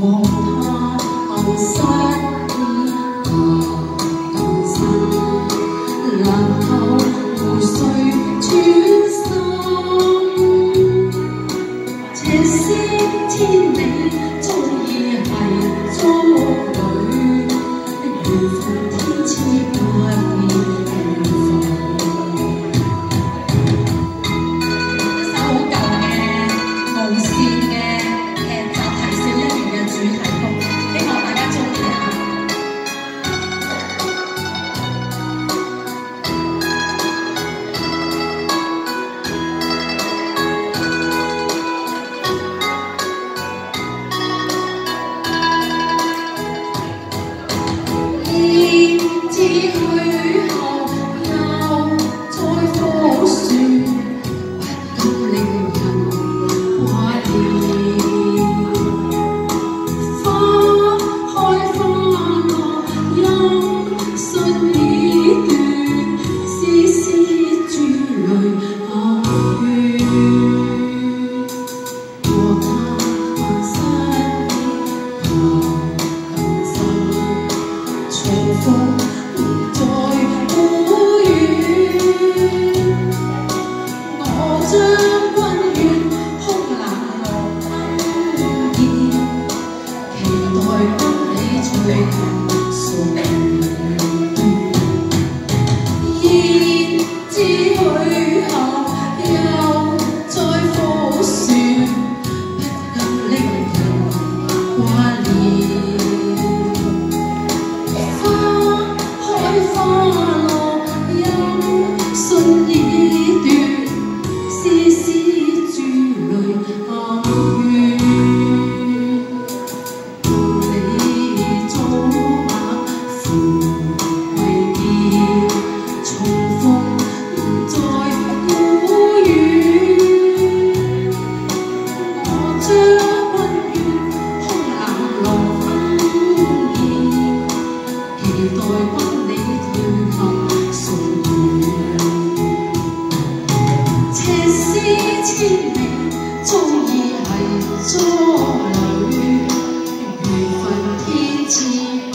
màu hoa màu xanh их 期待跟你推翻宿命，痴千里，终意系钟吕，缘分天赐不。